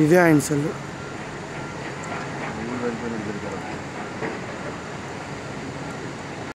ಇದೇ ಆ್ಯನ್ಸಲ್ಲು